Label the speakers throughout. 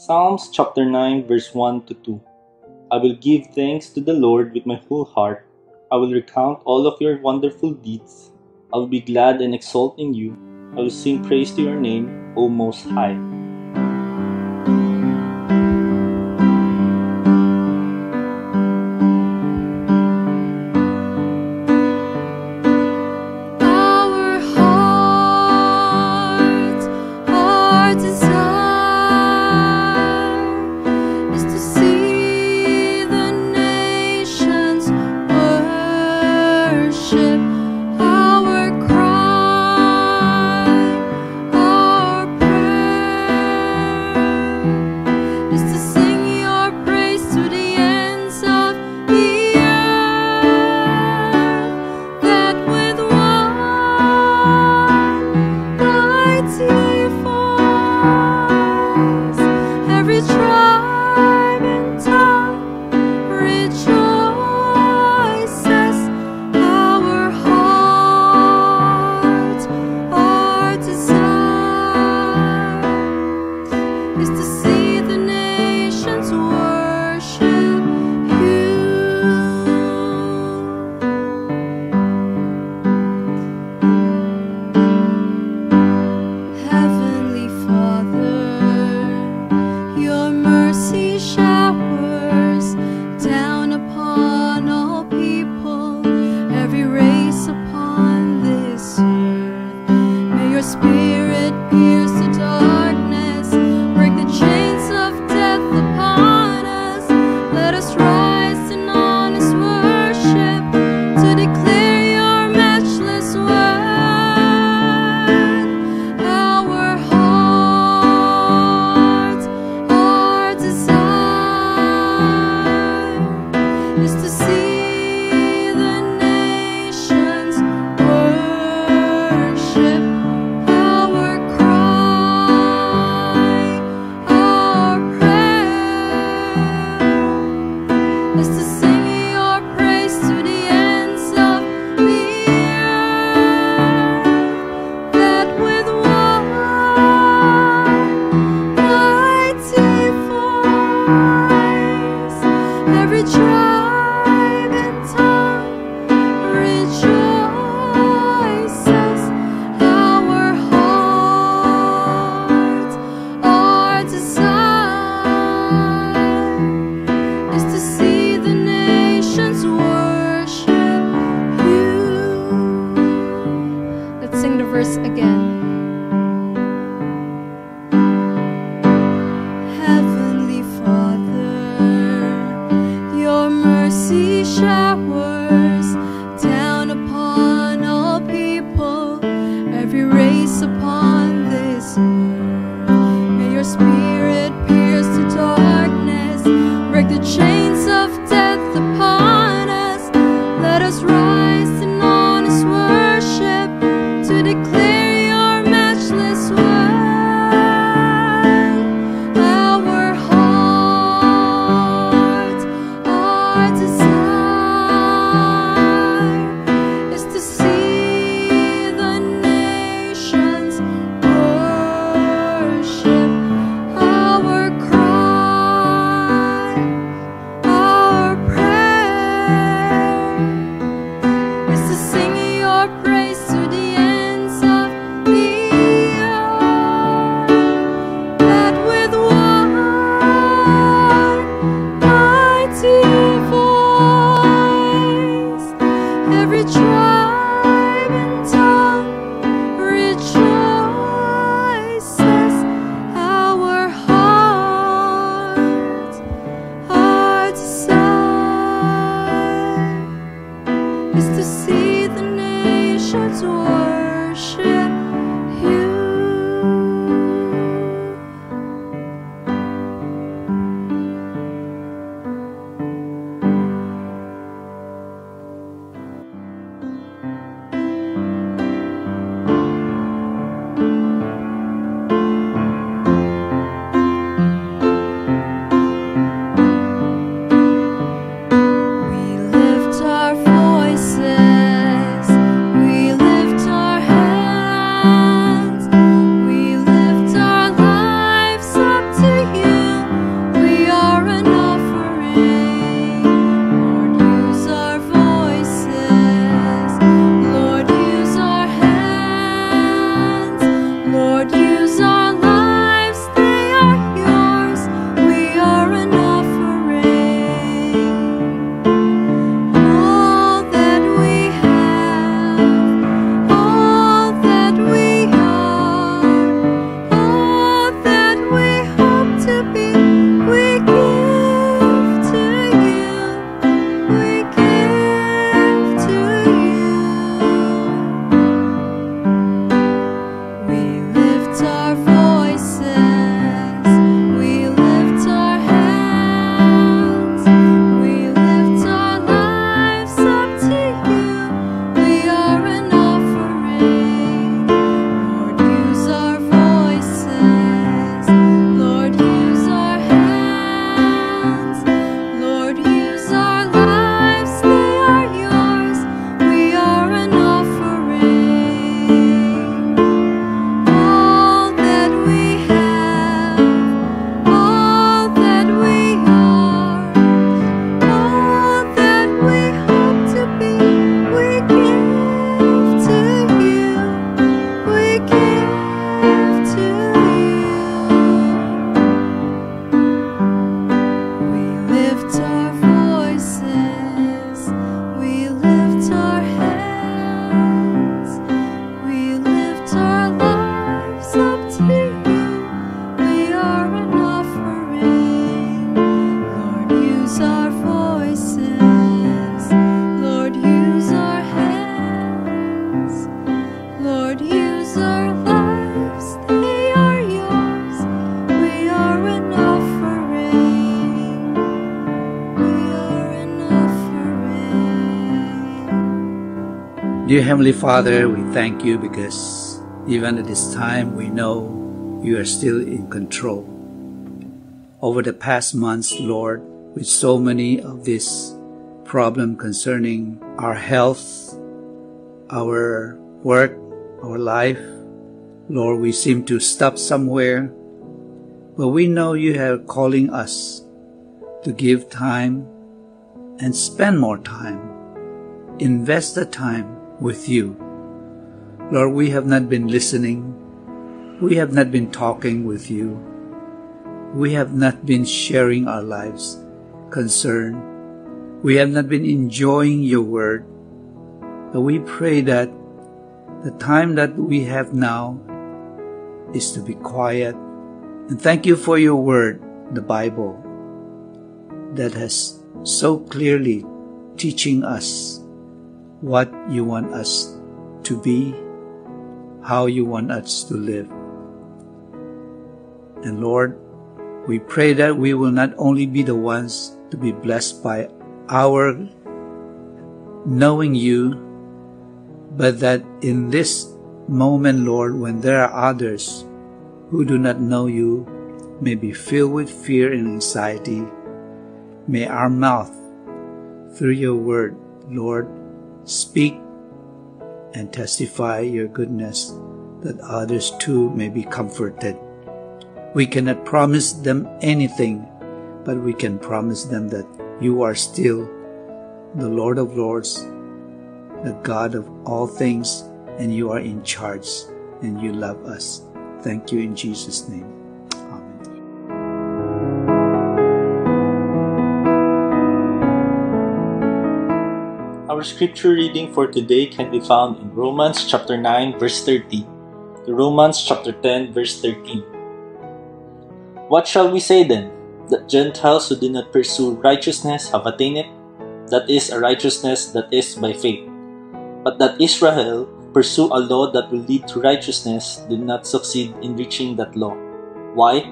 Speaker 1: Psalms chapter 9, verse 1 to 2. I will give thanks to the Lord with my whole heart. I will recount all of your wonderful deeds. I will be glad and exult in you. I will sing praise to your name, O Most High.
Speaker 2: Heavenly Father, we thank you because even at this time we know you are still in control. Over the past months, Lord, with so many of this problem concerning our health, our work, our life, Lord, we seem to stop somewhere, but we know you are calling us to give time and spend more time. Invest the time with you. Lord, we have not been listening. We have not been talking with you. We have not been sharing our lives concern. We have not been enjoying your word. But we pray that the time that we have now is to be quiet. And thank you for your word, the Bible, that has so clearly teaching us what you want us to be, how you want us to live. And Lord, we pray that we will not only be the ones to be blessed by our knowing you, but that in this moment, Lord, when there are others who do not know you, may be filled with fear and anxiety, may our mouth, through your word, Lord, speak and testify your goodness that others too may be comforted. We cannot promise them anything, but we can promise them that you are still the Lord of Lords, the God of all things, and you are in charge and you love us. Thank you in Jesus' name.
Speaker 3: Our scripture reading for today can be found in Romans chapter 9 verse 30 to Romans chapter 10 verse 13. What shall we say then? That Gentiles who do not pursue righteousness have attained it? That is a righteousness that is by faith. But that Israel pursue a law that will lead to righteousness did not succeed in reaching that law. Why?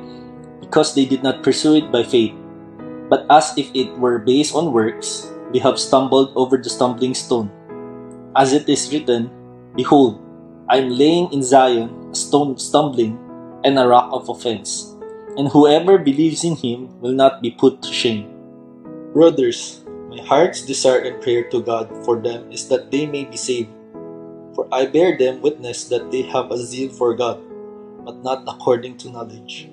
Speaker 3: Because they did not pursue it by faith, but as if it were based on works, they have stumbled over the stumbling stone. As it is written, Behold, I am laying in Zion a stone of stumbling and a rock of offense, and whoever believes in him will not be put to shame. Brothers, my heart's desire and prayer to God for them is that they may be saved. For I bear them witness that they have a zeal for God, but not according to knowledge.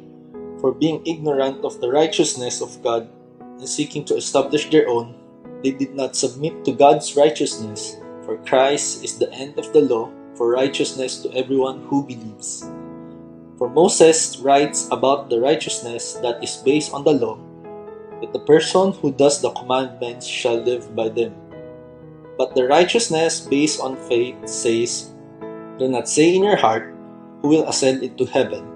Speaker 3: For being ignorant of the righteousness of God and seeking to establish their own, they did not submit to God's righteousness, for Christ is the end of the law for righteousness to everyone who believes. For Moses writes about the righteousness that is based on the law, that the person who does the commandments shall live by them. But the righteousness based on faith says, Do not say in your heart, Who will ascend into heaven?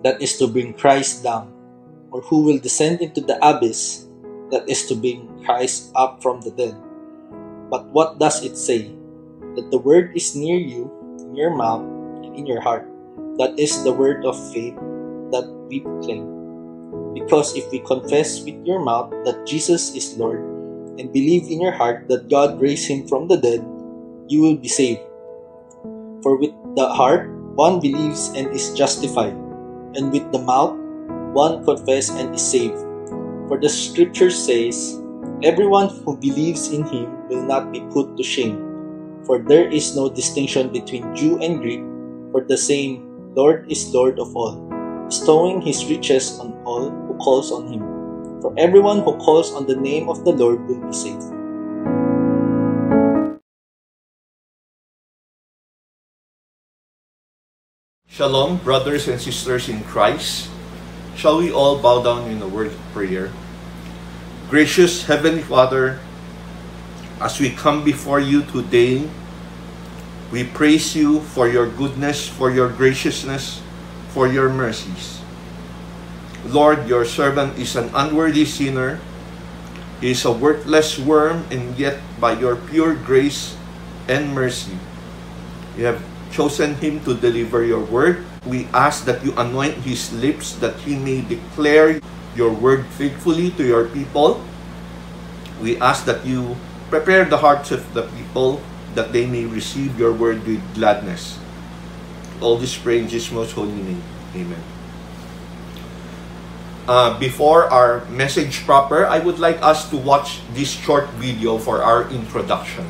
Speaker 3: That is to bring Christ down. Or who will descend into the abyss? That is to bring Christ up from the dead. But what does it say? That the word is near you, in your mouth and in your heart. That is the word of faith that we proclaim. Because if we confess with your mouth that Jesus is Lord and believe in your heart that God raised him from the dead, you will be saved. For with the heart one believes and is justified, and with the mouth one confesses and is saved. For the scripture says, Everyone who believes in him will not be put to shame. For there is no distinction between Jew and Greek, for the same Lord is Lord of all, bestowing his riches on all who calls on him. For everyone who calls on the name of the Lord will be saved.
Speaker 4: Shalom, brothers and sisters in Christ. Shall we all bow down in a word of prayer? Gracious Heavenly Father, as we come before you today, we praise you for your goodness, for your graciousness, for your mercies. Lord, your servant is an unworthy sinner. He is a worthless worm, and yet by your pure grace and mercy, you have chosen him to deliver your word. We ask that you anoint his lips that he may declare your word faithfully to your people. We ask that you prepare the hearts of the people that they may receive your word with gladness. All this pray in Jesus' most holy name. Amen. Uh, before our message proper, I would like us to watch this short video for our introduction.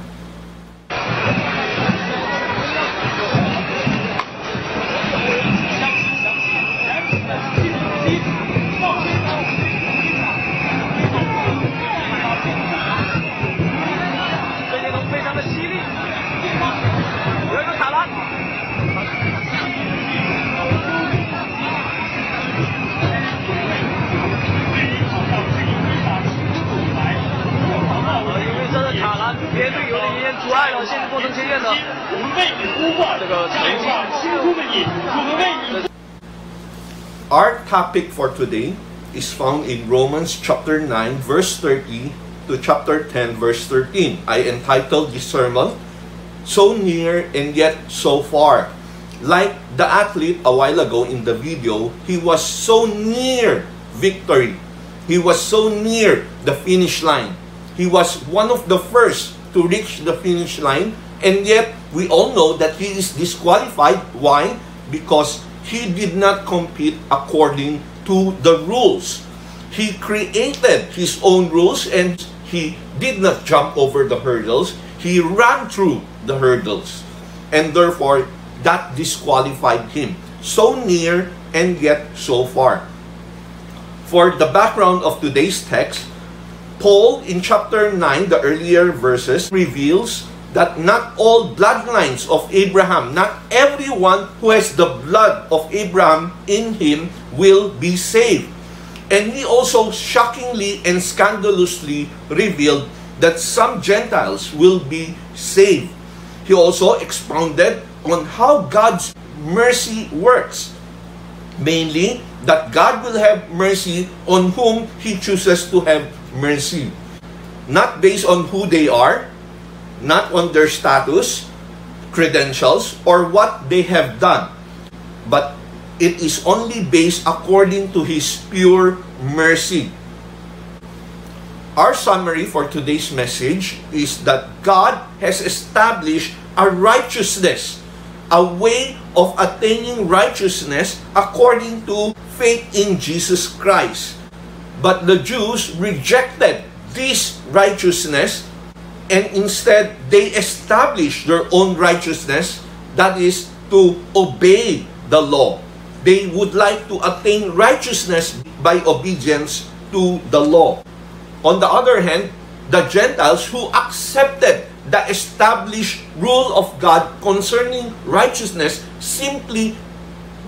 Speaker 4: Topic for today is found in Romans chapter 9, verse 30 to chapter 10, verse 13. I entitled this sermon, So Near and Yet So Far. Like the athlete a while ago in the video, he was so near victory. He was so near the finish line. He was one of the first to reach the finish line, and yet we all know that he is disqualified. Why? Because he did not compete according to the rules. He created his own rules and he did not jump over the hurdles. He ran through the hurdles. And therefore, that disqualified him. So near and yet so far. For the background of today's text, Paul in chapter 9, the earlier verses, reveals that not all bloodlines of Abraham, not everyone who has the blood of Abraham in him will be saved. And he also shockingly and scandalously revealed that some Gentiles will be saved. He also expounded on how God's mercy works. Mainly, that God will have mercy on whom He chooses to have mercy. Not based on who they are, not on their status, credentials, or what they have done, but it is only based according to His pure mercy. Our summary for today's message is that God has established a righteousness, a way of attaining righteousness according to faith in Jesus Christ. But the Jews rejected this righteousness and instead they establish their own righteousness, that is, to obey the law. They would like to attain righteousness by obedience to the law. On the other hand, the Gentiles who accepted the established rule of God concerning righteousness simply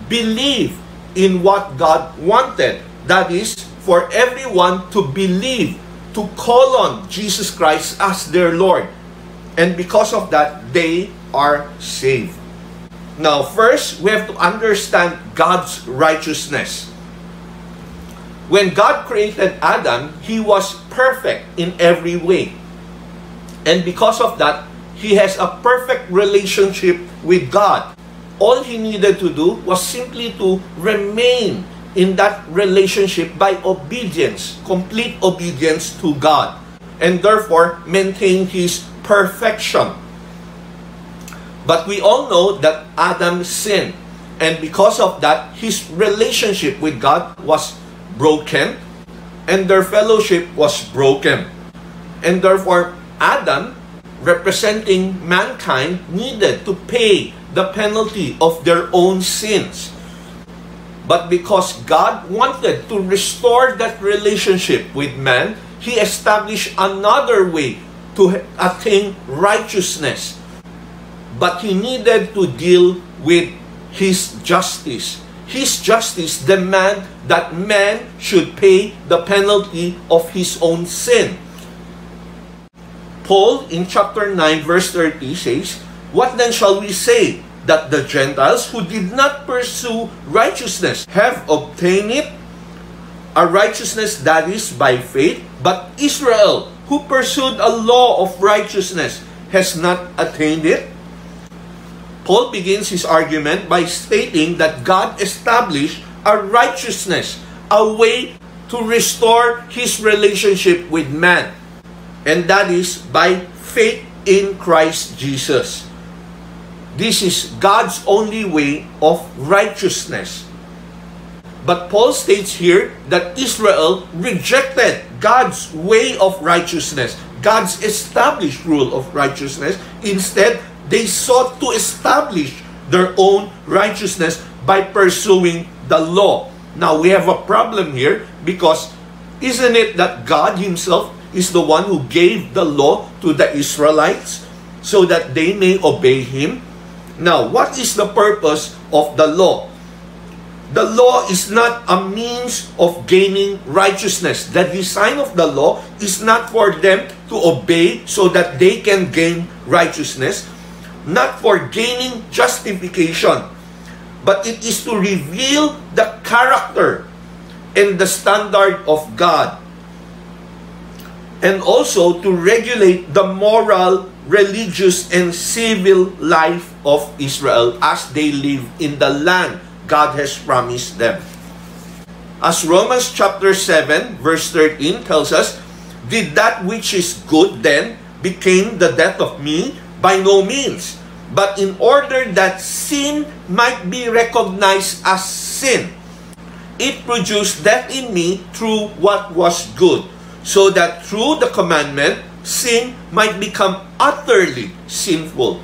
Speaker 4: believe in what God wanted. That is, for everyone to believe, to call on Jesus Christ as their Lord. And because of that, they are saved. Now, first, we have to understand God's righteousness. When God created Adam, he was perfect in every way. And because of that, he has a perfect relationship with God. All he needed to do was simply to remain in that relationship by obedience, complete obedience to God, and therefore maintain his perfection. But we all know that Adam sinned, and because of that, his relationship with God was broken, and their fellowship was broken. And therefore, Adam, representing mankind, needed to pay the penalty of their own sins. But because God wanted to restore that relationship with man, He established another way to attain righteousness. But He needed to deal with His justice. His justice demand that man should pay the penalty of his own sin. Paul in chapter 9 verse 30 says, What then shall we say? That the Gentiles who did not pursue righteousness have obtained it? A righteousness that is by faith, but Israel who pursued a law of righteousness has not attained it? Paul begins his argument by stating that God established a righteousness, a way to restore his relationship with man. And that is by faith in Christ Jesus. This is God's only way of righteousness. But Paul states here that Israel rejected God's way of righteousness, God's established rule of righteousness. Instead, they sought to establish their own righteousness by pursuing the law. Now, we have a problem here because isn't it that God Himself is the one who gave the law to the Israelites so that they may obey Him? Now, what is the purpose of the law? The law is not a means of gaining righteousness. The design of the law is not for them to obey so that they can gain righteousness, not for gaining justification, but it is to reveal the character and the standard of God. And also to regulate the moral, religious, and civil life of Israel as they live in the land God has promised them. As Romans chapter 7 verse 13 tells us, Did that which is good then became the death of me? By no means. But in order that sin might be recognized as sin, it produced death in me through what was good, so that through the commandment, sin might become utterly sinful.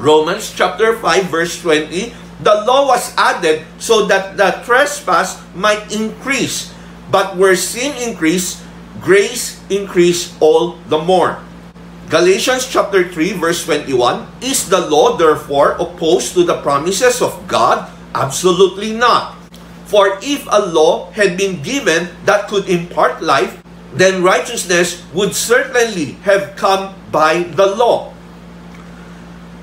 Speaker 4: Romans chapter 5 verse 20 the law was added so that the trespass might increase. But where sin increased, grace increased all the more. Galatians chapter 3 verse 21 Is the law therefore opposed to the promises of God? Absolutely not. For if a law had been given that could impart life, then righteousness would certainly have come by the law.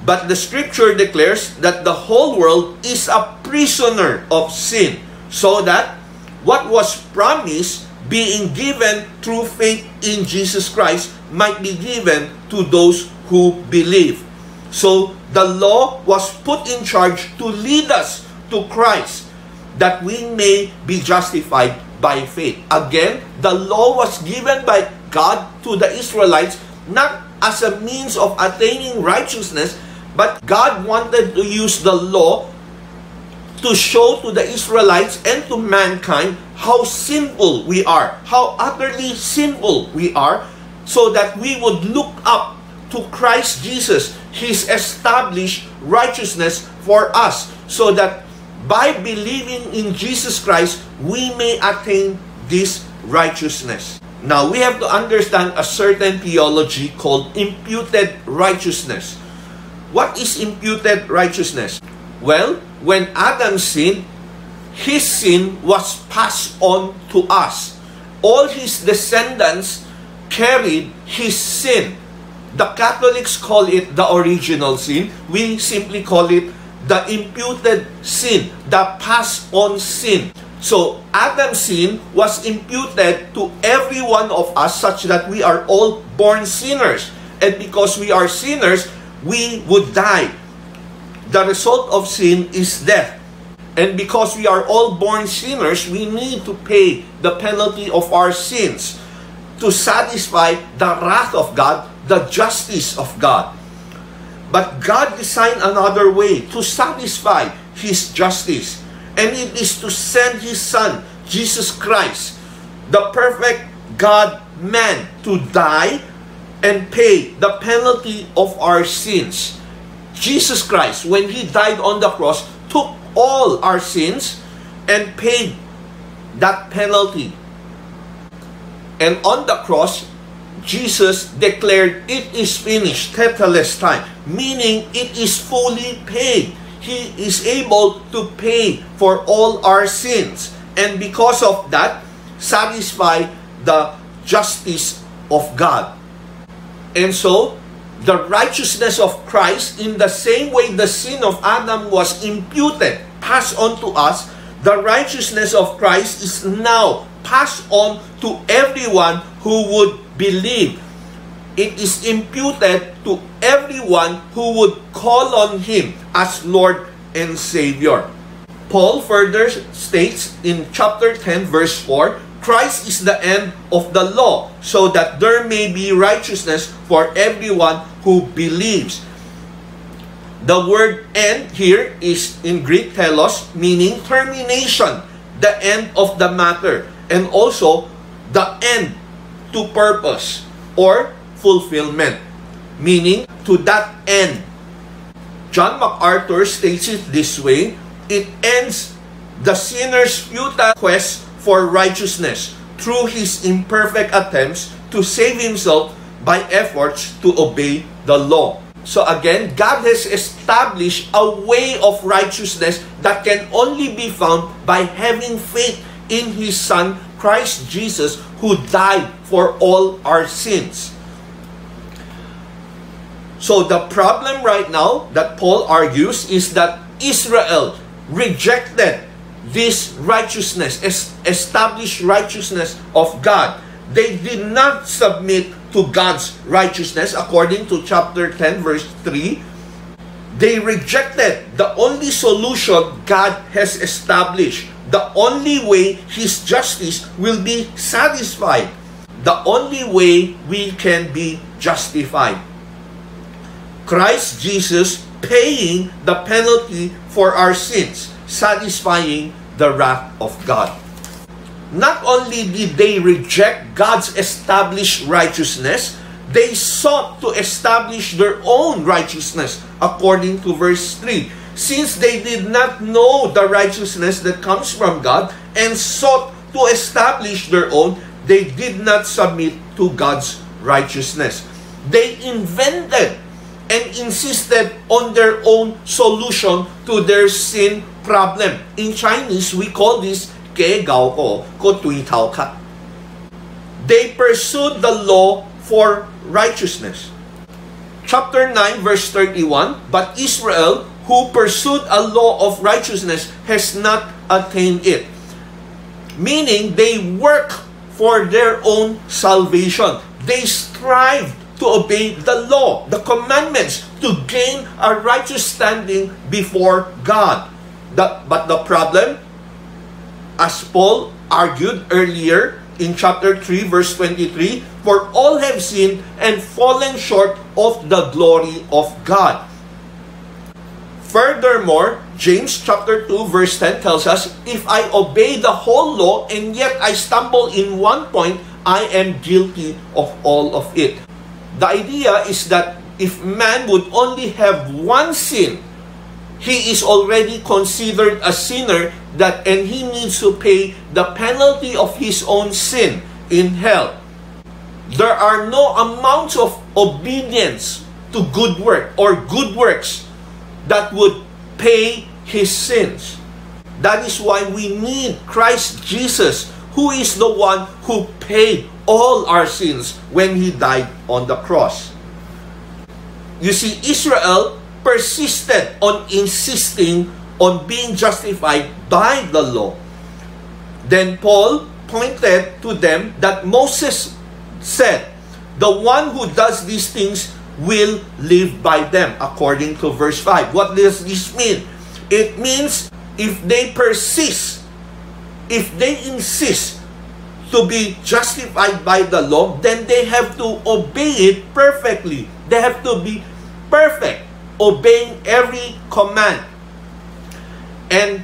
Speaker 4: But the scripture declares that the whole world is a prisoner of sin, so that what was promised being given through faith in Jesus Christ might be given to those who believe. So the law was put in charge to lead us to Christ that we may be justified by faith. Again, the law was given by God to the Israelites not as a means of attaining righteousness, but God wanted to use the law to show to the Israelites and to mankind how sinful we are, how utterly sinful we are, so that we would look up to Christ Jesus, His established righteousness for us, so that by believing in Jesus Christ, we may attain this righteousness. Now, we have to understand a certain theology called imputed righteousness. What is imputed righteousness? Well, when Adam sinned, his sin was passed on to us. All his descendants carried his sin. The Catholics call it the original sin. We simply call it the imputed sin, the passed on sin. So Adam's sin was imputed to every one of us such that we are all born sinners. And because we are sinners, we would die. The result of sin is death. And because we are all born sinners, we need to pay the penalty of our sins to satisfy the wrath of God, the justice of God. But God designed another way to satisfy His justice. And it is to send His Son, Jesus Christ, the perfect God man, to die and pay the penalty of our sins. Jesus Christ, when He died on the cross, took all our sins and paid that penalty. And on the cross, Jesus declared, It is finished, tetelestai, meaning it is fully paid. He is able to pay for all our sins. And because of that, satisfy the justice of God. And so, the righteousness of Christ, in the same way the sin of Adam was imputed, passed on to us, the righteousness of Christ is now passed on to everyone who would believe. It is imputed to everyone who would call on Him as Lord and Savior. Paul further states in chapter 10, verse 4 Christ is the end of the law, so that there may be righteousness for everyone who believes. The word end here is in Greek telos, meaning termination, the end of the matter, and also the end to purpose or fulfillment, meaning to that end. John MacArthur states it this way it ends the sinner's futile quest for righteousness through his imperfect attempts to save himself by efforts to obey the law. So again, God has established a way of righteousness that can only be found by having faith in His Son, Christ Jesus, who died for all our sins. So the problem right now that Paul argues is that Israel rejected this righteousness, established righteousness of God. They did not submit to God's righteousness according to chapter 10 verse 3. They rejected the only solution God has established. The only way His justice will be satisfied. The only way we can be justified. Christ Jesus paying the penalty for our sins, satisfying the wrath of God. Not only did they reject God's established righteousness, they sought to establish their own righteousness according to verse 3. since they did not know the righteousness that comes from God and sought to establish their own, they did not submit to God's righteousness. They invented and insisted on their own solution to their sin problem. In Chinese, we call this ke gao ko ko tui tao ka. They pursued the law for righteousness. Chapter 9 verse 31, But Israel who pursued a law of righteousness, has not attained it. Meaning, they work for their own salvation. They strive to obey the law, the commandments, to gain a righteous standing before God. The, but the problem, as Paul argued earlier in chapter 3, verse 23, for all have sinned and fallen short of the glory of God. Furthermore, James chapter 2 verse 10 tells us, If I obey the whole law and yet I stumble in one point, I am guilty of all of it. The idea is that if man would only have one sin, he is already considered a sinner that and he needs to pay the penalty of his own sin in hell. There are no amounts of obedience to good work or good works that would pay his sins. That is why we need Christ Jesus, who is the one who paid all our sins when he died on the cross. You see, Israel persisted on insisting on being justified by the law. Then Paul pointed to them that Moses said, The one who does these things will live by them, according to verse 5. What does this mean? It means if they persist, if they insist to be justified by the law, then they have to obey it perfectly. They have to be perfect, obeying every command. And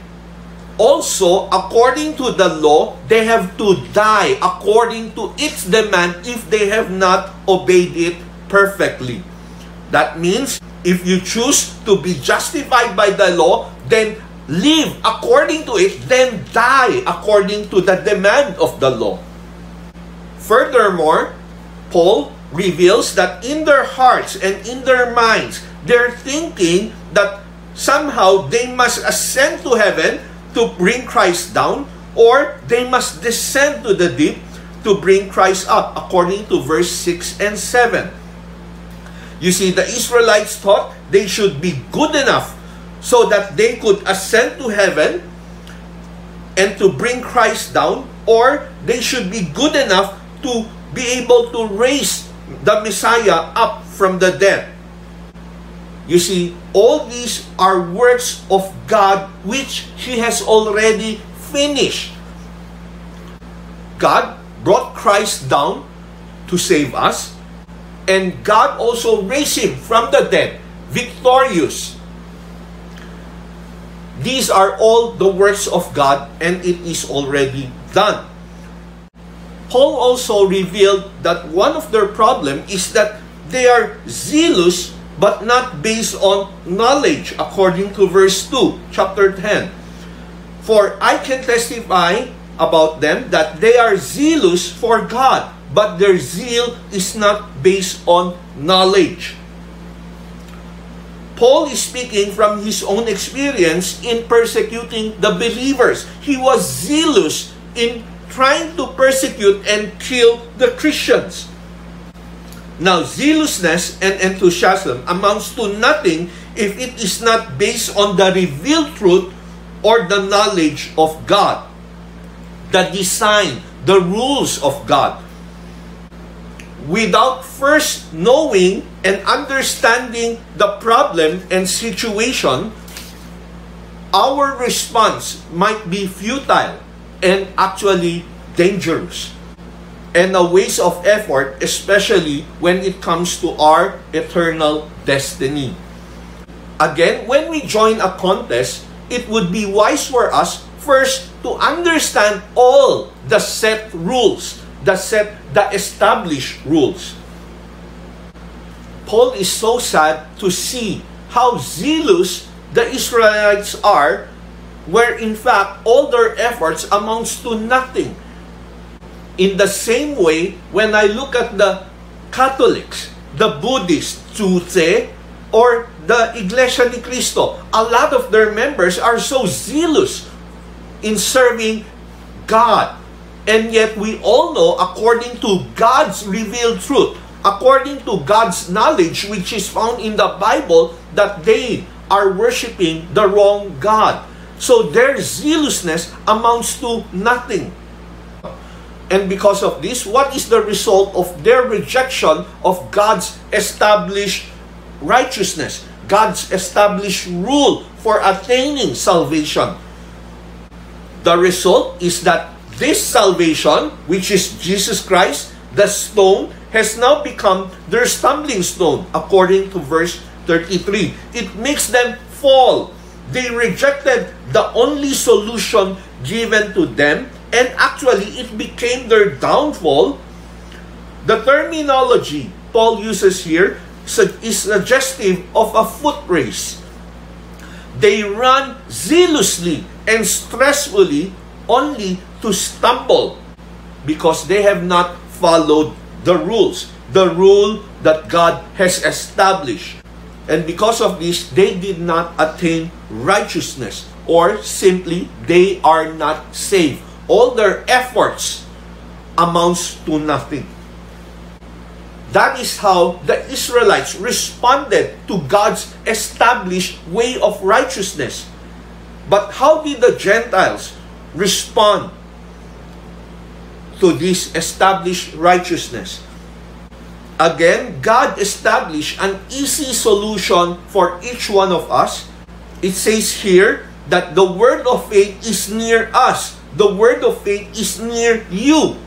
Speaker 4: also, according to the law, they have to die according to its demand if they have not obeyed it perfectly. That means if you choose to be justified by the law, then live according to it, then die according to the demand of the law. Furthermore, Paul reveals that in their hearts and in their minds, they're thinking that somehow they must ascend to heaven to bring Christ down, or they must descend to the deep to bring Christ up, according to verse 6 and 7. You see, the Israelites thought they should be good enough so that they could ascend to heaven and to bring Christ down, or they should be good enough to be able to raise the Messiah up from the dead. You see, all these are works of God which He has already finished. God brought Christ down to save us, and God also raised him from the dead, victorious. These are all the works of God, and it is already done. Paul also revealed that one of their problem is that they are zealous but not based on knowledge according to verse 2 chapter 10 for i can testify about them that they are zealous for god but their zeal is not based on knowledge Paul is speaking from his own experience in persecuting the believers. He was zealous in trying to persecute and kill the Christians. Now, zealousness and enthusiasm amounts to nothing if it is not based on the revealed truth or the knowledge of God, the design, the rules of God. Without first knowing and understanding the problem and situation, our response might be futile and actually dangerous and a waste of effort, especially when it comes to our eternal destiny. Again, when we join a contest, it would be wise for us first to understand all the set rules, the set, the established rules. Paul is so sad to see how zealous the Israelites are, where in fact all their efforts amounts to nothing. In the same way, when I look at the Catholics, the Buddhists, Tzu or the Iglesia ni Cristo, a lot of their members are so zealous in serving God. And yet we all know, according to God's revealed truth, according to God's knowledge, which is found in the Bible, that they are worshiping the wrong God. So their zealousness amounts to nothing. And because of this, what is the result of their rejection of God's established righteousness, God's established rule for attaining salvation? The result is that this salvation, which is Jesus Christ, the stone, has now become their stumbling stone, according to verse 33. It makes them fall. They rejected the only solution given to them, and actually it became their downfall. The terminology Paul uses here is suggestive of a foot race. They run zealously and stressfully only to stumble because they have not followed the rules, the rule that God has established. And because of this, they did not attain righteousness or simply they are not saved. All their efforts amounts to nothing. That is how the Israelites responded to God's established way of righteousness. But how did the Gentiles respond to this established righteousness? Again, God established an easy solution for each one of us. It says here that the word of faith is near us. The word of faith is near you.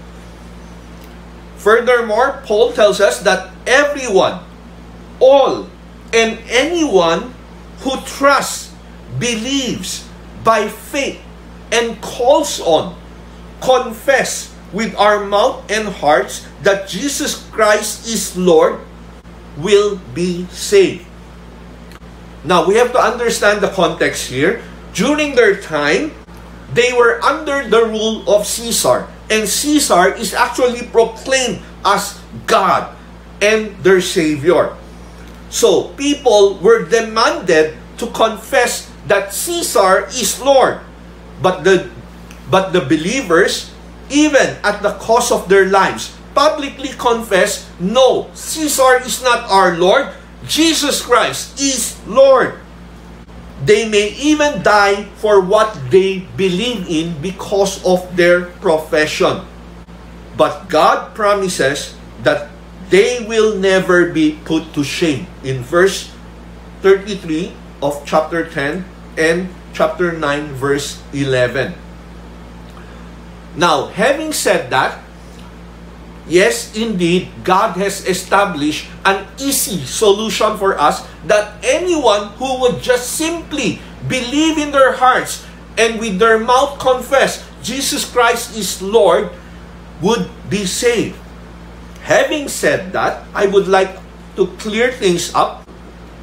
Speaker 4: Furthermore, Paul tells us that everyone, all, and anyone who trusts, believes by faith, and calls on, confess with our mouth and hearts that Jesus Christ is Lord, will be saved. Now, we have to understand the context here. During their time, they were under the rule of Caesar. And Caesar is actually proclaimed as God and their Savior. So, people were demanded to confess that Caesar is Lord. But the, but the believers, even at the cost of their lives, publicly confess, no, Caesar is not our Lord. Jesus Christ is Lord. They may even die for what they believe in because of their profession. But God promises that they will never be put to shame. In verse 33 of chapter 10 and chapter 9 verse 11. Now, having said that, yes, indeed, God has established an easy solution for us that anyone who would just simply believe in their hearts and with their mouth confess Jesus Christ is Lord would be saved. Having said that, I would like to clear things up.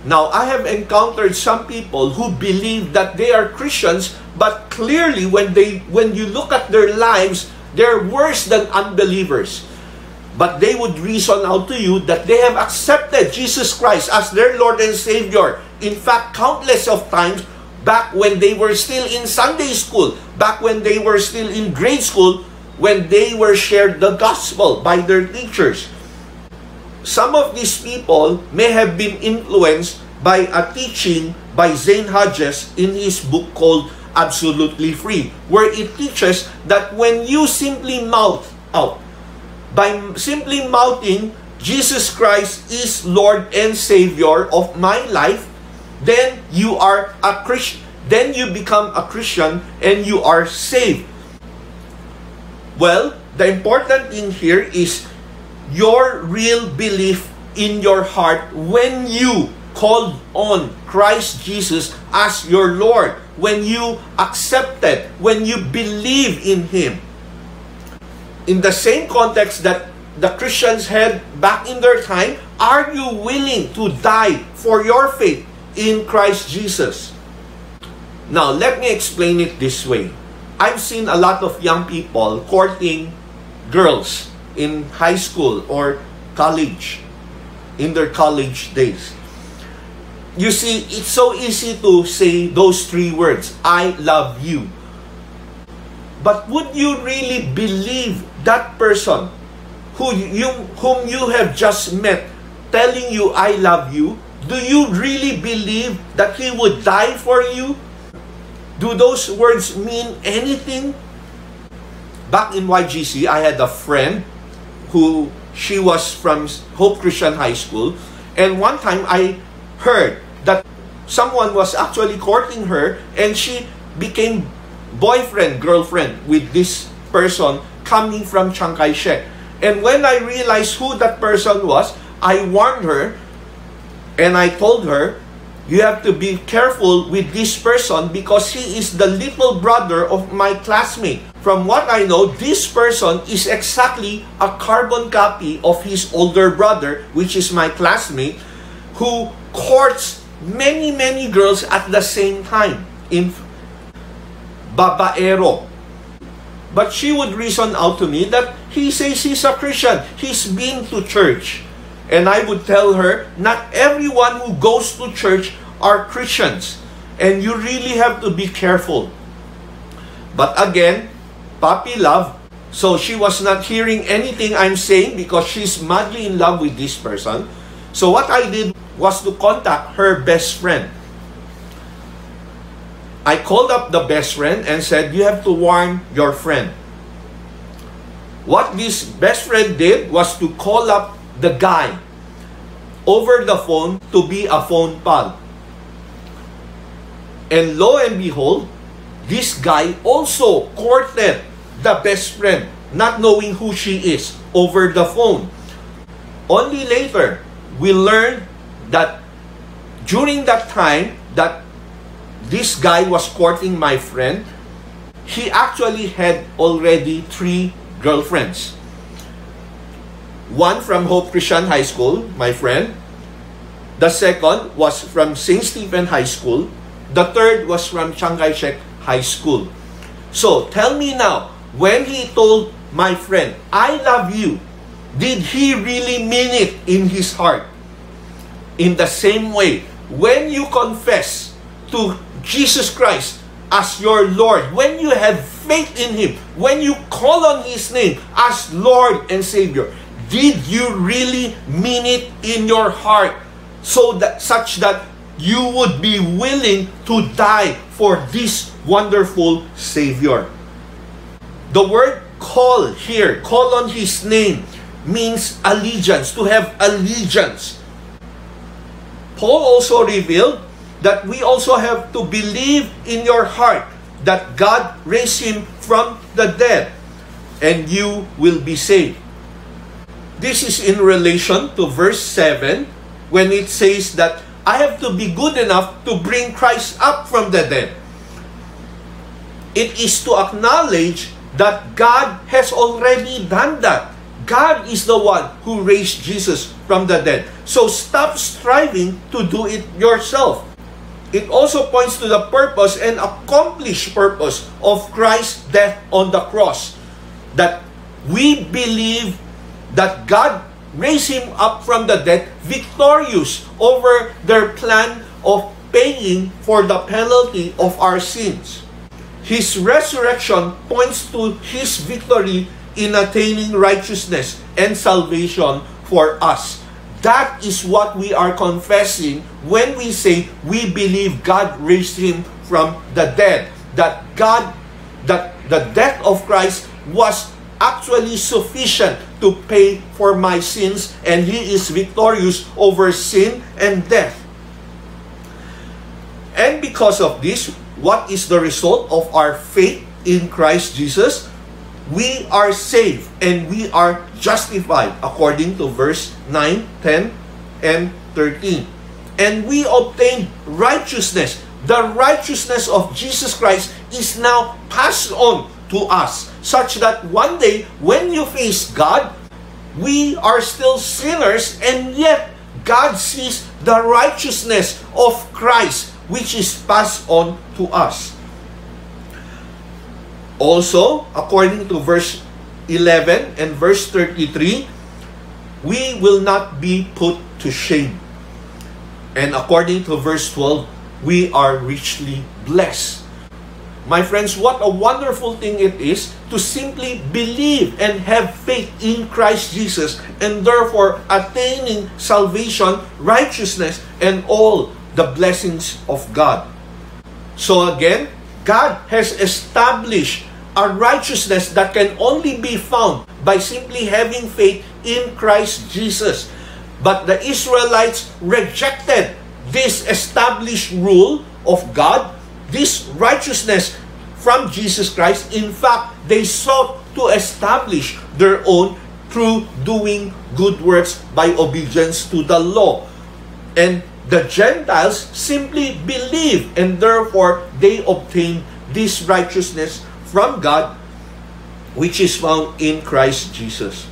Speaker 4: Now, I have encountered some people who believe that they are Christians, but clearly when they when you look at their lives, they're worse than unbelievers. But they would reason out to you that they have accepted Jesus Christ as their Lord and Savior. In fact, countless of times back when they were still in Sunday school, back when they were still in grade school, when they were shared the gospel by their teachers. Some of these people may have been influenced by a teaching by Zane Hodges in his book called Absolutely Free, where it teaches that when you simply mouth out, by simply mouthing, Jesus Christ is Lord and Savior of my life, then you are a Christian. Then you become a Christian and you are saved. Well, the important thing here is your real belief in your heart when you called on Christ Jesus as your Lord, when you accepted, when you believe in Him. In the same context that the Christians had back in their time, are you willing to die for your faith in Christ Jesus? Now, let me explain it this way. I've seen a lot of young people courting girls in high school or college, in their college days. You see, it's so easy to say those three words I love you. But would you really believe that person who you, whom you have just met telling you I love you? Do you really believe that he would die for you? Do those words mean anything? Back in YGC, I had a friend who she was from Hope Christian High School, and one time I heard that someone was actually courting her and she became boyfriend, girlfriend with this person coming from Chiang Kai-shek. And when I realized who that person was, I warned her and I told her, you have to be careful with this person because he is the little brother of my classmate. From what I know, this person is exactly a carbon copy of his older brother, which is my classmate, who courts many, many girls at the same time. In babaero. But she would reason out to me that he says he's a Christian. He's been to church. And I would tell her, not everyone who goes to church are Christians. And you really have to be careful. But again, puppy love. So she was not hearing anything I'm saying because she's madly in love with this person. So what I did was to contact her best friend. I called up the best friend and said, You have to warn your friend. What this best friend did was to call up the guy over the phone to be a phone pal. And lo and behold, this guy also courted the best friend, not knowing who she is, over the phone. Only later, we learned that during that time that this guy was courting my friend, he actually had already three girlfriends. One from Hope Christian High School, my friend. The second was from St. Stephen High School. The third was from Chiang Kai-shek High School. So, tell me now, when he told my friend, I love you, did he really mean it in his heart? In the same way, when you confess to Jesus Christ as your Lord, when you have faith in Him, when you call on His name as Lord and Savior, did you really mean it in your heart so that such that you would be willing to die for this wonderful Savior? The word call here, call on His name, means allegiance, to have allegiance. Paul also revealed that we also have to believe in your heart that God raised him from the dead. and you will be saved. This is in relation to verse 7 when it says that I have to be good enough to bring Christ up from the dead. It is to acknowledge that God has already done that. God is the one who raised Jesus from the dead. So stop striving to do it yourself. It also points to the purpose and accomplished purpose of Christ's death on the cross. That we believe that God raised him up from the dead victorious over their plan of paying for the penalty of our sins. His resurrection points to his victory in attaining righteousness and salvation for us. That is what we are confessing when we say we believe God raised him from the dead. That God, that the death of Christ was actually sufficient to pay for my sins and he is victorious over sin and death. And because of this, what is the result of our faith in Christ Jesus? We are saved and we are justified according to verse 9, 10, and 13. And we obtain righteousness. The righteousness of Jesus Christ is now passed on to us, such that one day when you face God, we are still sinners, and yet God sees the righteousness of Christ, which is passed on to us. Also, according to verse 11 and verse 33, we will not be put to shame. And according to verse 12, we are richly blessed. My friends, what a wonderful thing it is to simply believe and have faith in Christ Jesus and therefore attaining salvation, righteousness, and all the blessings of God. So again, God has established a righteousness that can only be found by simply having faith in Christ Jesus. But the Israelites rejected this established rule of God, this righteousness from Jesus Christ. In fact, they sought to establish their own through doing good works by obedience to the law. And the Gentiles simply believe and therefore they obtain this righteousness from God which is found in Christ Jesus.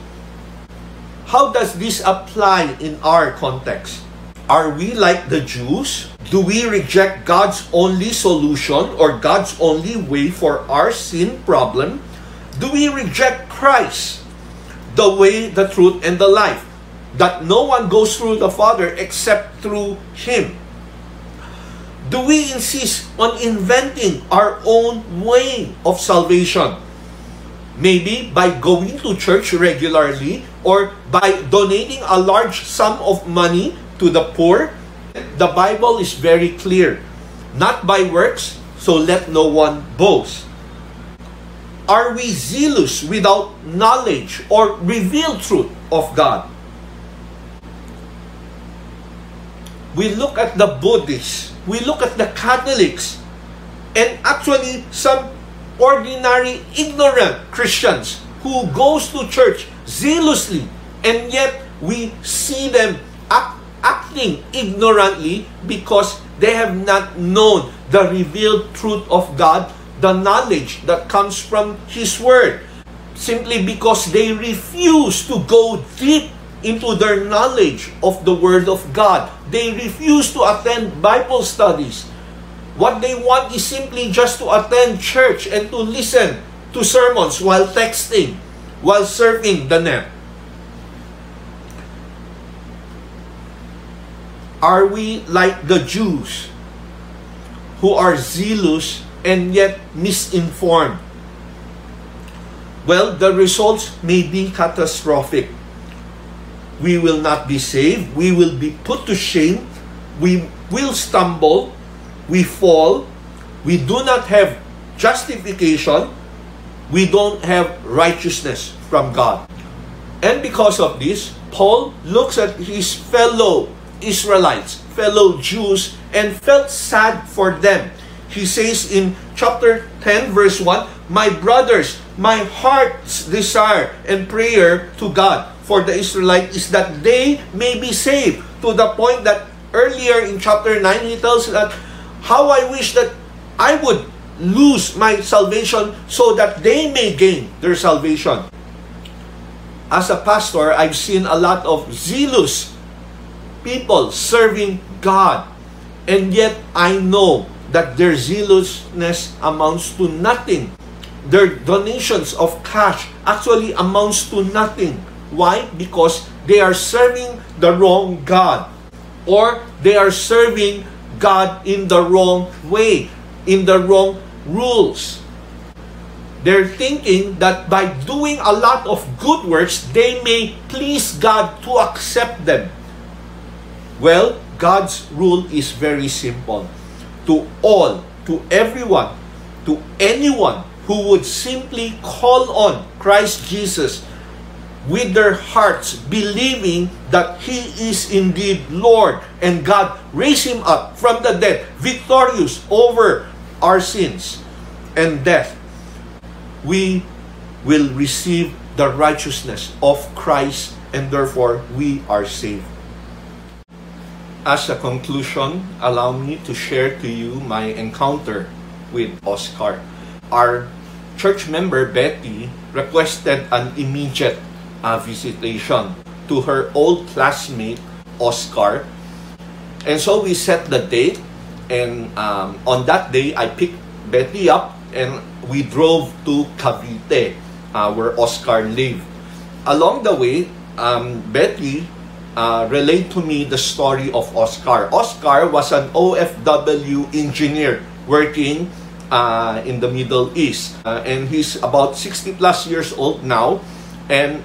Speaker 4: How does this apply in our context? Are we like the Jews? Do we reject God's only solution or God's only way for our sin problem? Do we reject Christ, the way, the truth, and the life? That no one goes through the Father except through Him. Do we insist on inventing our own way of salvation? Maybe by going to church regularly or by donating a large sum of money to the poor. The Bible is very clear. Not by works, so let no one boast. Are we zealous without knowledge or revealed truth of God? We look at the Buddhists, we look at the Catholics, and actually some ordinary ignorant Christians who goes to church zealously and yet we see them act, acting ignorantly because they have not known the revealed truth of God, the knowledge that comes from His Word. Simply because they refuse to go deep into their knowledge of the Word of God. They refuse to attend Bible studies. What they want is simply just to attend church and to listen to sermons while texting, while surfing the net. Are we like the Jews who are zealous and yet misinformed? Well, the results may be catastrophic. We will not be saved. We will be put to shame. We will stumble. We fall. We do not have justification. We don't have righteousness from God. And because of this, Paul looks at his fellow Israelites, fellow Jews, and felt sad for them. He says in chapter 10, verse 1 my brothers, my heart's desire and prayer to God for the Israelites is that they may be saved. To the point that earlier in chapter 9, he tells that how I wish that I would lose my salvation so that they may gain their salvation. As a pastor, I've seen a lot of zealous people serving God. And yet I know that their zealousness amounts to nothing. Their donations of cash actually amounts to nothing. Why? Because they are serving the wrong God. Or they are serving God in the wrong way, in the wrong rules. They're thinking that by doing a lot of good works, they may please God to accept them. Well, God's rule is very simple. To all, to everyone, to anyone who would simply call on Christ Jesus with their hearts, believing that He is indeed Lord and God raised Him up from the dead, victorious over our sins and death, we will receive the righteousness of Christ and therefore we are saved. As a conclusion, allow me to share to you my encounter with Oscar. Our church member Betty requested an immediate uh, visitation to her old classmate Oscar. And so we set the date and um, on that day I picked Betty up and we drove to Cavite uh, where Oscar lived. Along the way, um, Betty uh, relayed to me the story of Oscar. Oscar was an OFW engineer working uh, in the Middle East. Uh, and he's about 60 plus years old now. And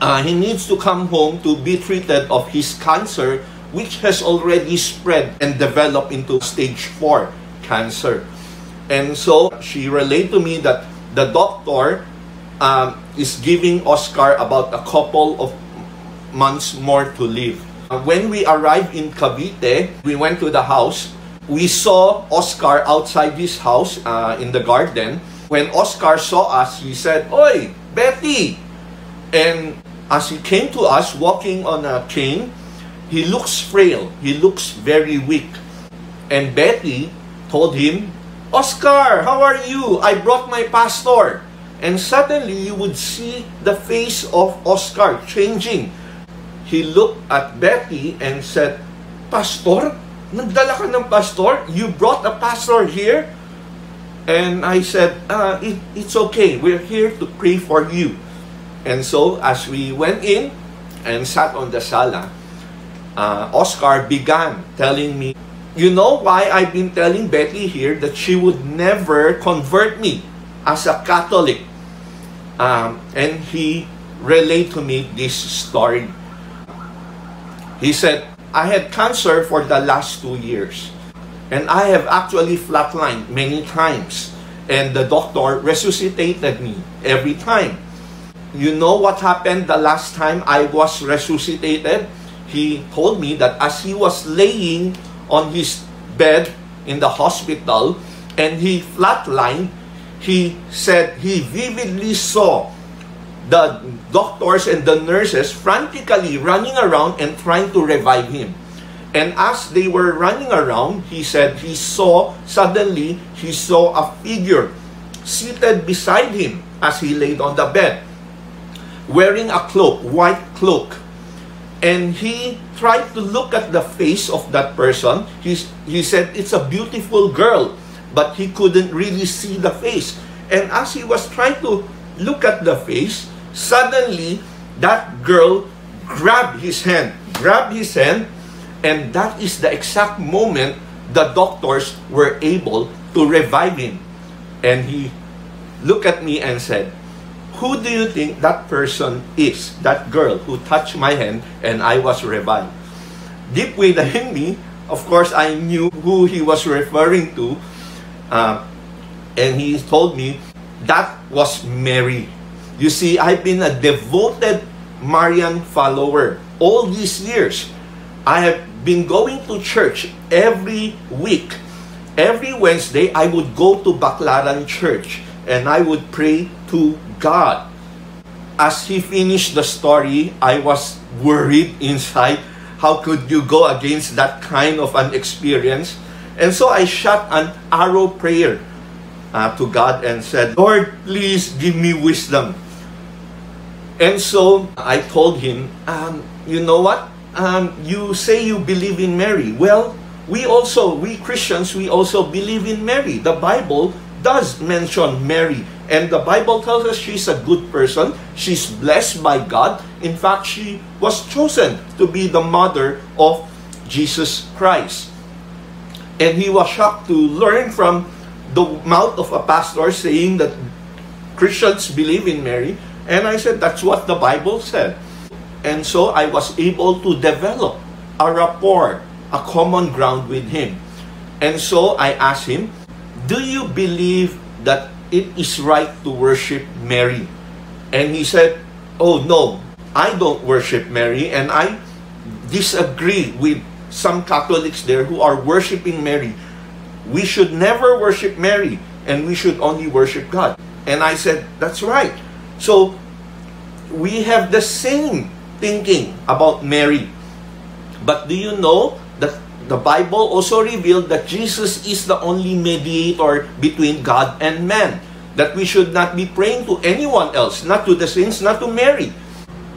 Speaker 4: uh, he needs to come home to be treated of his cancer, which has already spread and developed into stage 4 cancer. And so she relayed to me that the doctor um, is giving Oscar about a couple of months more to live. Uh, When we arrived in Cavite, we went to the house. We saw Oscar outside his house uh, in the garden. When Oscar saw us, he said, Oi, Betty! And as he came to us walking on a cane, he looks frail. He looks very weak. And Betty told him, Oscar, how are you? I brought my pastor. And suddenly you would see the face of Oscar changing. He looked at Betty and said, Pastor? Nagdala ka ng pastor? You brought a pastor here? And I said, uh, it, it's okay. We're here to pray for you. And so as we went in and sat on the sala, uh, Oscar began telling me, you know why I've been telling Betty here that she would never convert me as a Catholic. Um, and he relayed to me this story. He said, I had cancer for the last two years. And I have actually flatlined many times. And the doctor resuscitated me every time. You know what happened the last time I was resuscitated? He told me that as he was laying on his bed in the hospital and he flatlined, he said he vividly saw the doctors and the nurses frantically running around and trying to revive him. And as they were running around, he said he saw, suddenly, he saw a figure seated beside him as he laid on the bed, wearing a cloak, white cloak. And he tried to look at the face of that person. He, he said, It's a beautiful girl, but he couldn't really see the face. And as he was trying to look at the face, suddenly that girl grabbed his hand, grabbed his hand, and that is the exact moment the doctors were able to revive him. And he looked at me and said, Who do you think that person is? That girl who touched my hand and I was revived. Deep within me, of course, I knew who he was referring to. Uh, and he told me that was Mary. You see, I've been a devoted Marian follower all these years. I have been going to church every week. Every Wednesday, I would go to Baclaran Church. and I would pray to God. As he finished the story, I was worried inside. How could you go against that kind of an experience? And so I shot an arrow prayer uh, to God and said, Lord, please give me wisdom. And so I told him, um, you know what? Um, you say you believe in Mary. Well, we also, we Christians, we also believe in Mary. The Bible does mention Mary. And the Bible tells us she's a good person. She's blessed by God. In fact, she was chosen to be the mother of Jesus Christ. And he was shocked to learn from the mouth of a pastor saying that Christians believe in Mary. And I said, that's what the Bible said. And so I was able to develop a rapport, a common ground with him. And so I asked him, Do you believe that it is right to worship Mary? And he said, Oh no, I don't worship Mary, and I disagree with some Catholics there who are worshiping Mary. We should never worship Mary, and we should only worship God. And I said, That's right. So we have the same thinking about Mary. But do you know that the Bible also revealed that Jesus is the only mediator between God and man? That we should not be praying to anyone else, not to the saints, not to Mary.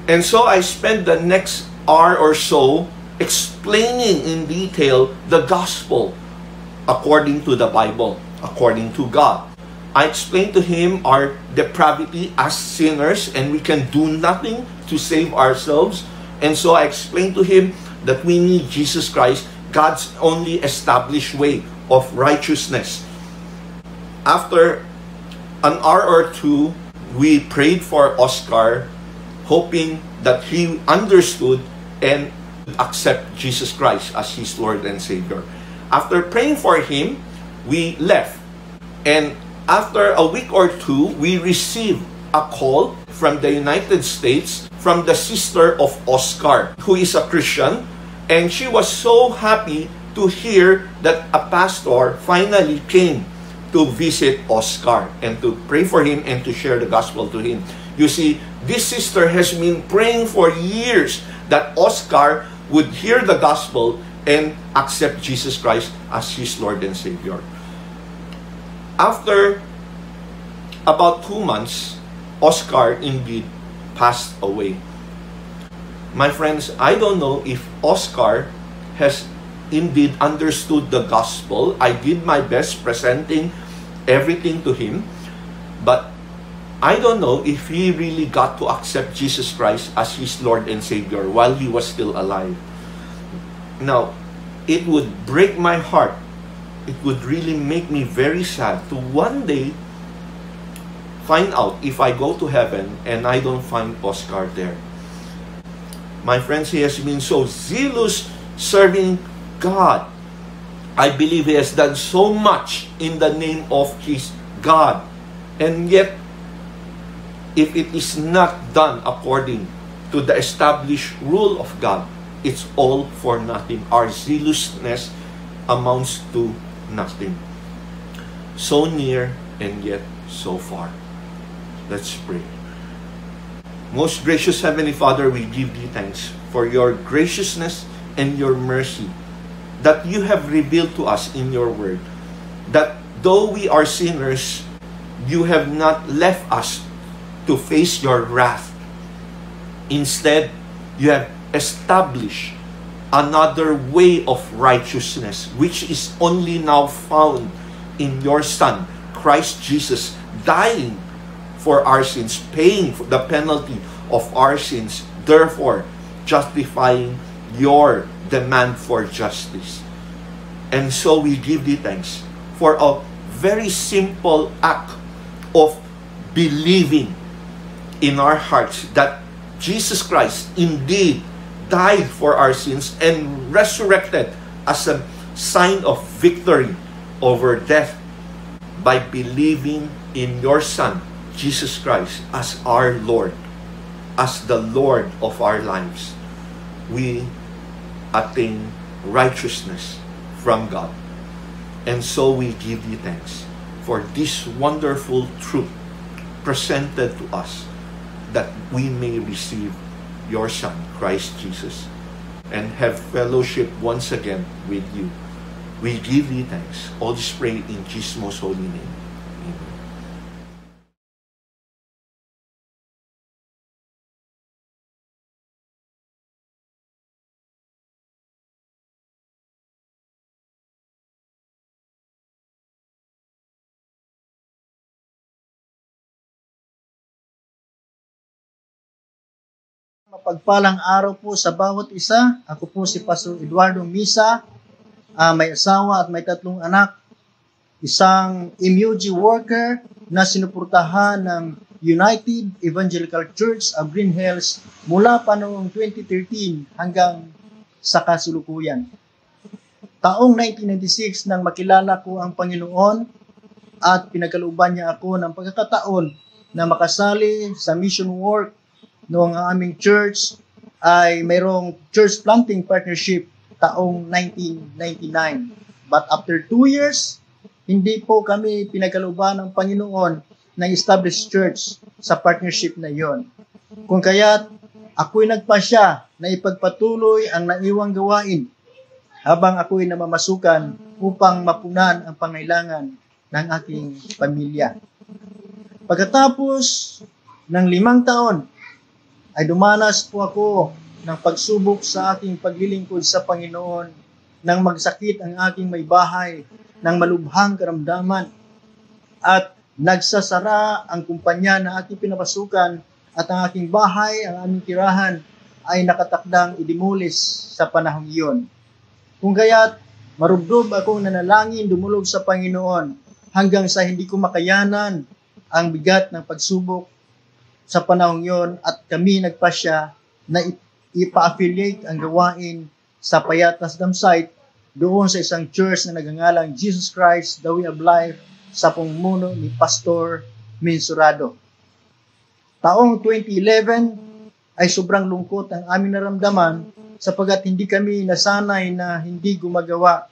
Speaker 4: And so I spent the next hour or so explaining in detail the gospel according to the Bible, according to God. I explained to him our depravity as sinners and we can do nothing to save ourselves. And so I explained to him that we need Jesus Christ, God's only established way of righteousness. After an hour or two, we prayed for Oscar, hoping that he understood and accept Jesus Christ as his Lord and Savior. After praying for him, we left. And after a week or two, we received a call from the United States from the sister of Oscar, who is a Christian. And she was so happy to hear that a pastor finally came to visit Oscar and to pray for him and to share the gospel to him. You see, this sister has been praying for years that Oscar would hear the gospel and accept Jesus Christ as his Lord and Savior. After about two months, Oscar indeed passed away. My friends, I don't know if Oscar has indeed understood the gospel. I did my best presenting everything to him, but I don't know if he really got to accept Jesus Christ as his Lord and Savior while he was still alive. Now, it would break my heart. It would really make me very sad to one day find out if I go to heaven and I don't find Oscar there. My friends, he has been so zealous serving God. I believe he has done so much in the name of his God. And yet, if it is not done according to the established rule of God, it's all for nothing. Our zealousness amounts to nothing. So near and yet so far. Let's pray. Most gracious Heavenly Father, we give thee thanks for your graciousness and your mercy that you have revealed to us in your word. That though we are sinners, you have not left us to face your wrath. Instead, you have established another way of righteousness, which is only now found in your Son, Christ Jesus, dying for our sins, paying the penalty of our sins, therefore justifying your demand for justice. And so we give thee thanks for a very simple act of believing in our hearts that Jesus Christ indeed died for our sins and resurrected as a sign of victory over death by believing in your Son, Jesus Christ, as our Lord, as the Lord of our lives. We attain righteousness from God. And so we give you thanks for this wonderful truth presented to us that we may receive your Son, Christ Jesus, and have fellowship once again with you. We give you thanks. All this pray in Jesus' most holy name.
Speaker 5: Mapagpalang araw po sa bawat isa. Ako po si Pastor Eduardo Misa, ah, may asawa at may tatlong anak. Isang MUG worker na sinuportahan ng United Evangelical Church of Green Hills mula pa noong 2013 hanggang sa kasulukuyan. Taong 1996 nang makilala ko ang Panginoon at pinagkalooban niya ako ng pagkakataon na makasali sa mission work noong ang aming church ay mayroong church planting partnership taong 1999. But after two years, hindi po kami pinagkalooban ng Panginoon ng established church sa partnership na yon. Kung kaya't ako'y nagpasya na ipagpatuloy ang naiwang gawain habang ako'y namamasukan upang mapunan ang pangailangan ng aking pamilya. Pagkatapos ng limang taon, ay dumanas po ako ng pagsubok sa aking paglilingkod sa Panginoon nang magsakit ang aking may bahay ng malubhang karamdaman at nagsasara ang kumpanya na aking pinapasukan at ang aking bahay, ang aming tirahan ay nakatakdang idimulis sa panahong iyon. Kung kaya't marubdob akong nanalangin dumulog sa Panginoon hanggang sa hindi ko makayanan ang bigat ng pagsubok sa panahong yon at kami nagpasya na ipa-affiliate ang gawain sa Payatas Dam site doon sa isang church na nagangalang Jesus Christ, the Way of Life sa pumuno ni Pastor Minsurado. Taong 2011 ay sobrang lungkot ang aming naramdaman sapagat hindi kami nasanay na hindi gumagawa.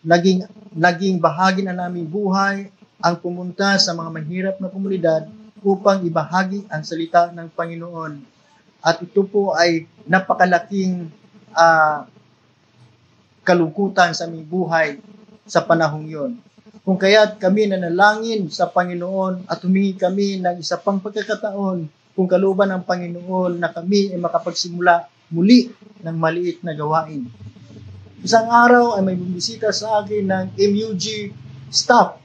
Speaker 5: Naging, naging bahagi na naming buhay ang pumunta sa mga mahirap na komunidad upang ibahagi ang salita ng Panginoon. At ito po ay napakalaking ah, kalungkutan sa aming buhay sa panahong yon. Kung kaya't kami nanalangin sa Panginoon at humingi kami ng isa pang pagkakataon kung kaluban ng Panginoon na kami ay makapagsimula muli ng maliit na gawain. Isang araw ay may bumisita sa akin ng MUG staff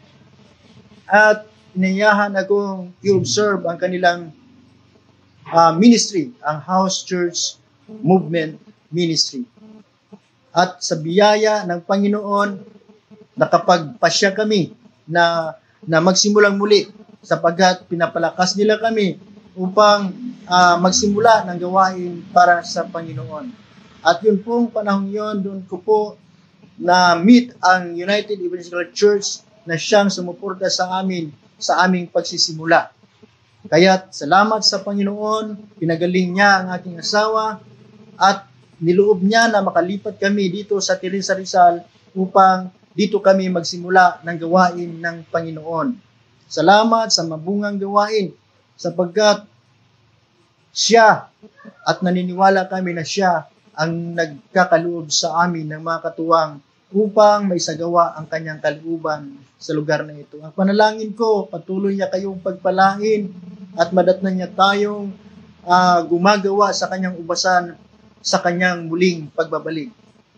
Speaker 5: at inayahan akong i-observe ang kanilang ah, ministry, ang House Church Movement Ministry. At sa biyaya ng Panginoon, nakapagpasya kami na, na magsimulang muli sapagkat pinapalakas nila kami upang ah, magsimula ng gawain para sa Panginoon. At yun pong panahon yon doon ko po na meet ang United Evangelical Church na siyang sumuporta sa amin sa aming pagsisimula. Kaya salamat sa Panginoon, pinagaling niya ang aking asawa at niloob niya na makalipat kami dito sa Teresa Rizal upang dito kami magsimula ng gawain ng Panginoon. Salamat sa mabungang gawain sapagkat siya at naniniwala kami na siya ang nagkakaloob sa amin ng mga katuwang upang may sagawa ang kanyang kalooban sa lugar na ito. Ang panalangin ko, patuloy niya kayong pagpalain at madatnan niya tayong ah, gumagawa sa kanyang ubasan sa kanyang muling pagbabalik.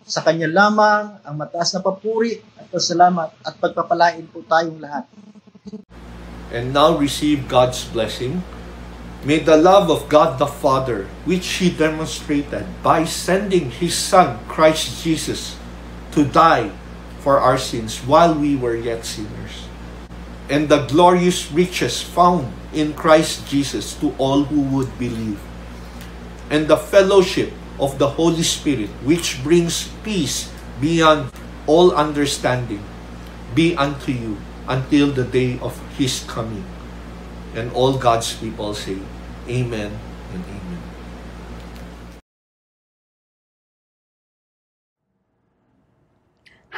Speaker 5: Sa kanya lamang ang mataas na papuri at pasalamat at pagpapalain po tayong lahat.
Speaker 4: and now receive God's blessing. May the love of God the Father, which He demonstrated by sending His Son, Christ Jesus, to die for our sins while we were yet sinners, and the glorious riches found in Christ Jesus to all who would believe, and the fellowship of the Holy Spirit, which brings peace beyond all understanding, be unto you until the day of His coming. And all God's people say, Amen.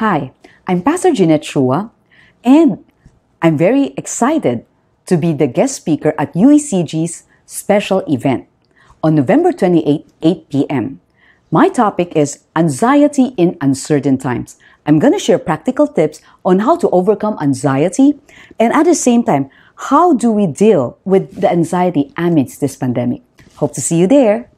Speaker 6: Hi, I'm Pastor Jeanette Shua, and I'm very excited to be the guest speaker at UECG's special event on November 28, 8 p.m. My topic is anxiety in uncertain times. I'm going to share practical tips on how to overcome anxiety and at the same time, how do we deal with the anxiety amidst this pandemic? Hope to see you there.